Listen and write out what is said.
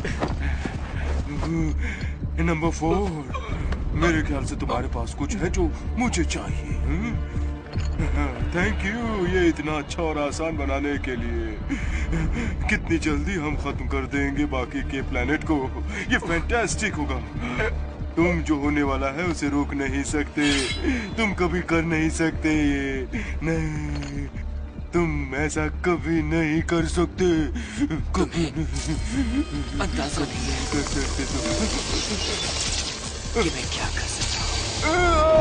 Number four मेरे ख्याल से तुम्हारे पास कुछ है जो मुझे चाहिए थैंक यू ये इतना अच्छा और आसान बनाने के लिए। कितनी जल्दी हम खत्म कर देंगे बाकी के प्लेनेट को। ये फैंटास्टिक होगा। तुम जो होने वाला है उसे रोक नहीं सकते। तुम कभी कर नहीं सकते ये। नहीं। तुम ऐसा कभी नहीं कर सकते। कभी नहीं अंदाज़ा नहीं कर सकते तुम। मैं क्या कर सकता हूँ?